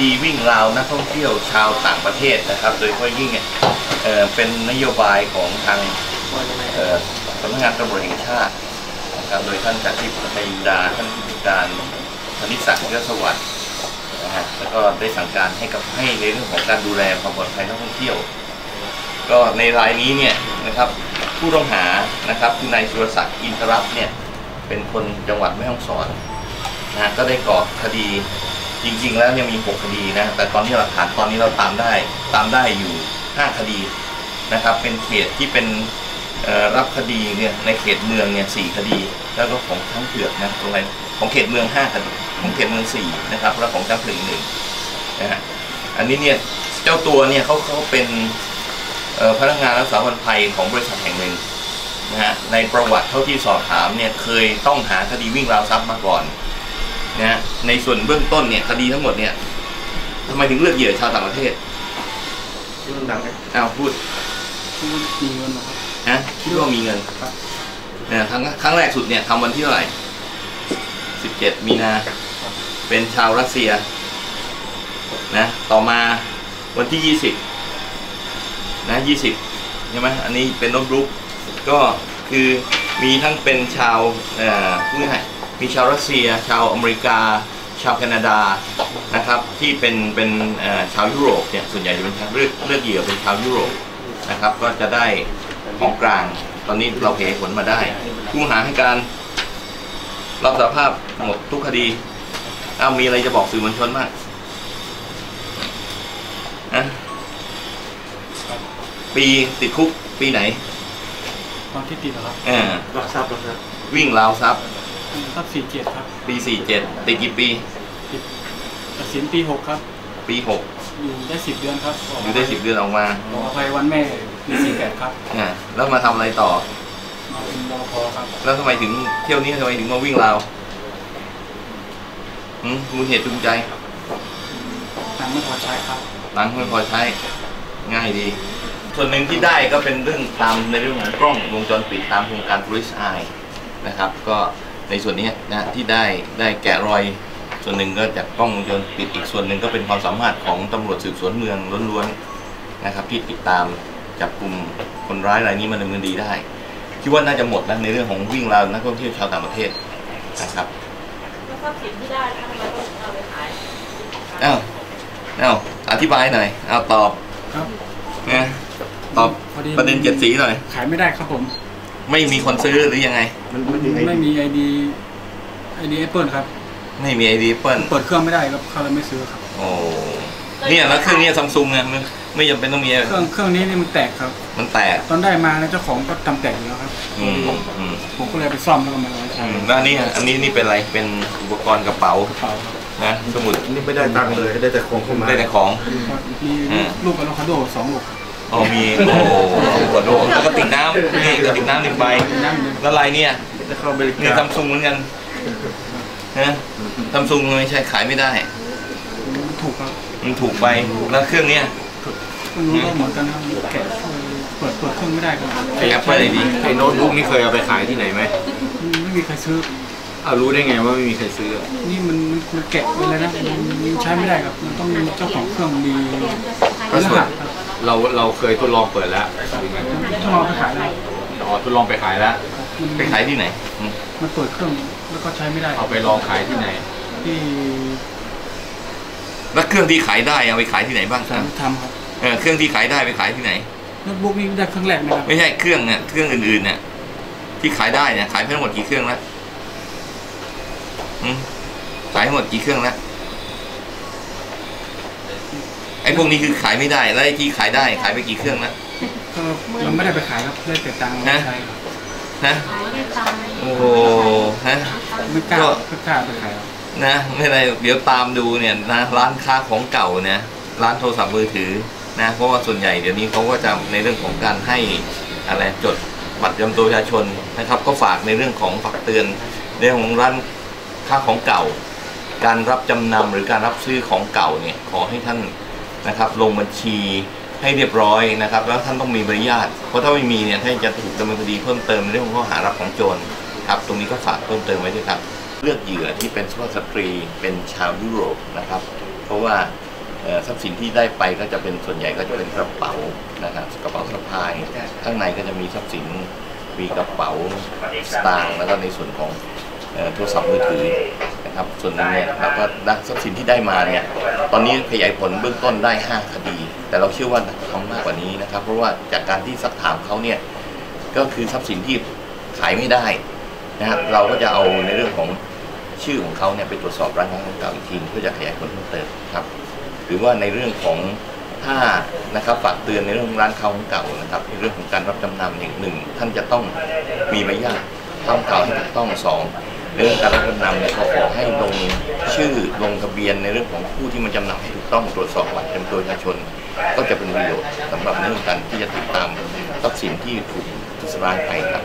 ดีวิ่งราวนักท่องเที่ยวชาวต่างประเทศนะครับ โดยเฉพาะยิ่งเนี่ยเป็นนโยบายของทางสำนักงานตำรวจแห่งชาตินะครับโดยท่านจากที่ไทยดาท่านผู้การธนิศักดิ์เชื้อสวัสดิ์นะฮะแล้วก็ได้สั่งการให้กับให้ในเรื่องของการดูแลความปลอดภัยนักท่องเที่ยว ก็ในรายนี้เนี่ยนะครับผู้ต้องหานะครับคือนายสุรศักดิ์อินทรัตน์เนี่ยเป็นคนจังหวัดแม่ฮ่องสอนนะก็ได้ก่อคดี จริง ๆ แล้วเนี่ยมี6คดีนะ แต่ตอนนี้หลักฐานตอนนี้เราตามได้ตามได้อยู่5คดีนะครับ เป็นเขตที่เป็นรับคดีเนี่ยในเขตเมืองเนี่ยสคดี แล้วก็ของทั้งเผือกนะตรงไหนของเขตเมือง5คดีของเขตเมือง4นะครับ แล้วของทั้งเผือกหนึ่งนะฮะอันนี้เนี่ยเจ้าตัวเนี่ยเขาเขาเป็นพนักงานรักษาความปลอดภัยของบริษัทแห่งหนึ่งนะฮะในประวัติเท่าที่สอบถามเนี่ยเคยต้องหาคดีวิ่งราวทรัพย์มาก่อน นะฮะในส่วนเบื้องต้นเนี่ยคดีทั้งหมดเนี่ยทำไมถึงเลือกเหยื่อชาวต่างประเทศที่มันดังอ้าวพูดที่มันมีเงินนะครับนะคิดว่ามีเงินครับเนี่ยครั้งครั้งแรกสุดเนี่ยทำวันที่เท่าไหร่17มีนาเป็นชาวรัสเซียนะต่อมาวันที่20นะ20ใช่ไหมอันนี้เป็นโน้ตบุ๊กก็คือมีทั้งเป็นชาวเอ่อพูดง่ายๆ มีชาวรัสเซีย ชาวอเมริกา ชาวแคนาดานะครับที่เป็นเป็นเอ่อชาวยุโรปเนี่ยส่วนใหญ่จะเป็นชาวเลือกเลือกเหยื่อเป็นชาวยุโรปนะครับก็จะได้ของกลางตอนนี้เราเหผลมาได้ผู้ต้องหาให้การรับสารภาพหมดทุกคดีอ้าวมีอะไรจะบอกสื่อมวลชนบ้างนะปีติดคุกปีไหน ตอนที่ติดนะครับอ่ารักทรัพย์รักทรัพย์วิ่งราวทรัพย์ ทรัพย์สี่เจ็ดครับปี47ติดกี่ปี ตัดสินปีหกครับ ปีอยู่ได้สิบเดือนครับ6อยู่ได้10เดือนออกมาขออภัยวันแม่ปีสี่แปดครับอ่าแล้วมาทำอะไรต่อ มาเป็นรอพอครับ แล้วทำไมถึงเที่ยวนี้ทำไมถึงมาวิ่งราวอืมมูลเหตุจูงใจตังค์ไม่พอใช้ครับ ตังค์ไม่พอใช้ ง่ายดี ส่วนหนึ่งที่ได้ก็เป็นเรื่องตามในเรื่องของกล้องวงจรปิดตามโครงการ Police Eye นะครับ ก็ ในส่วนนี้นะที่ได้ได้แกะรอยส่วนหนึ่งก็จากกล้องวงจรปิดอีกส่วนหนึ่งก็เป็นความสามารถของตำรวจสืบสวนเมืองล้วนๆนะครับ ที่ติดตามจับกลุ่มคนร้ายรายนี้มาดำเนินคดีได้คิดว่าน่าจะหมดแล้วในเรื่องของวิ่งราวนักท่องเที่ยวชาวต่างประเทศนะครับแล้วทรัพย์สินที่ได้นะทำไมต้องเอาไปขายอ้าวอ้าวอธิบายหน่อยเอาตอบครับนะตอบพอดีประเด็นเจ็ดสีหน่อยขายไม่ได้ครับผม ไม่มีคนซื้อหรือยังไง มันไม่มี ID ID Apple ครับ ไม่มี ID Apple เปิดเครื่องไม่ได้ครับเขาเลยไม่ซื้อครับโอ้เนี่ยแล้วเครื่องนี้ซัมซุงเนี่ยมันไม่จำเป็นต้องมีเครื่องเครื่องนี้นี่มันแตกครับ มันแตกตอนได้มาเจ้าของก็ทำแตกอยู่แล้วครับอืมอืมผมก็เลยเอาไปซ่อมแล้วก็มาไว้ใช้อืมแล้วอันนี้อันนี้นี่เป็นอะไรเป็นอุปกรณ์กระเป๋ากระเป๋าครับนะสมุดนี่ไม่ได้ตังค์เลยได้แต่ของเข้ามาได้แต่ของ มีอืม ลูกอะโวคาโดสองลูก อ๋อมีโอ้โหกระโดดแล้วก็ ติดน้ำนี่กระติกน้ำหนึ่งใบนั่นเลยแล้วอะไรเนี่ยจะเข้าบรินี่การซัมซุงเหมือนกันนะซัมซุงไม่ใช่ขายไม่ได้ ถูกครับมันถูกไปแล้วเครื่องเนี้ยไม่รู้ก็เหมือนกันครับแกะเปิดเปิดเครื่องไม่ได้ครับไอ้แอปเปิลไอดีไอ้โน้ตบุ๊กนี่เคยเอาไปขายที่ไหนไหมไม่มีใครซื้อเอารู้ได้ไงว่าไม่มีใครซื้อ นี่มันมันแกะไปเลยนะมันใช้ไม่ได้ครับ มันต้องมีเจ้าของเครื่องมีมีรหัสครับเราเราเคยทดลองเปิดแล้วถ้าเราไปขายแล้ว อ๋อทดลองไปขายแล้วมันไปขายที่ไหนอืมมันเปิดเครื่องแล้วก็ใช้ไม่ได้เอาไปลองขายที่ไหน ที่แล้วเครื่องที่ขายได้เอาไปขายที่ไหนบ้างคสารับรทำครับเออเครื่องที่ขายได้ไปขายที่ไหน โน้ตบุ๊กนี่ได้เครื่องแรกนะครับไม่ใช่เครื่องเนี่ยเครื่องอื่นๆเนี่ยที่ขายได้เนี่ยขายไปทั้งหมดกี่เครื่องแล้วอืมขายทั้งหมดกี่เครื่องแล้วไอ้พวกนี้คือขายไม่ได้แล้วไอ้ที่ขายได้ขายไปกี่เครื่องแล้ว ก็เราไม่ได้ไปขายครับได้แต่ตังค์เอาไปใช้ครับนะอ๋อได้ตังค์โอ้โหฮะ ไม่กล้าก็ ไม่กล้าไปขายครับนะไม่เป็นไรเดี๋ยวตามดูเนี่ยนะร้านค้าของเก่าเนี่ยร้านโทรศัพท์มือถือนะเพราะว่าส่วนใหญ่เดี๋ยวนี้เขาก็จะในเรื่องของการให้อะไรจดบัตรประจำตัวประชาชนนะครับ ก็ฝากในเรื่องของฝากเตือนในเรื่องของร้านค้าของเก่า การรับจำนำหรือการรับซื้อของเก่าเนี่ยขอให้ท่านนะครับ ลงบัญชี ให้เรียบร้อยนะครับ แล้วท่านต้องมีใบอนุญาตเพราะถ้าไม่มีเนี่ยท่านจะถูกดำเนินคดีเพิ่มเติมในเรื่องของข้อหารับของโจรครับตรงนี้ก็ฝากเพิ่มเติมไว้ด้วยครับ เลือกเหยื่อที่เป็นสุภาพสตรีเป็นชาวยุโรปนะครับ เพราะว่าทรัพย์สินที่ได้ไปก็จะเป็นส่วนใหญ่ก็จะเป็นกระเป๋านะครับกระเป๋าสะพาย ข้างในก็จะมีทรัพย์สินมีกระเป๋าสตางค์แล้วก็ในส่วนของโทรศัพท์มือถือนะครับส่วนนึงเนี่ยเราก็ทรัพย์สินที่ได้มาเนี่ยตอนนี้ขยายผลเบื้องต้นได้ 5 คดี แต่เราเชื่อว่าทำมากกว่านี้นะครับ เพราะว่าจากการที่สักถามเขาเนี่ยก็คือทรัพย์สินที่ขายไม่ได้นะครับเราก็จะเอาในเรื่องของชื่อของเขาเนี่ยไปตรวจสอบร้านค้าเก่าอีกทีเพื่อจะขยายผลเพิ่มเติมครับ หรือว่าในเรื่องของถ้านะครับฝากเตือนในเรื่องร้านค้าของเก่านะครับในเรื่องของการรับจำนำอย่างหนึ่งท่านจะต้องมีใบอนุญาตทำเก่าให้ถูกต้องสองใน เรื่องการรับจำนำเนี่ยเขาขอให้ลงชื่อลงทะเบียนในเรื่องของผู้ที่มาจำนำให้ถูกต้องตรวจสอบบัตรประจำตัวประชาชน ก็จะเป็นประโยชน์สำหรับเรื่องการที่จะติดตามทรัพย์สินที่ถูกทุสรายไปครับ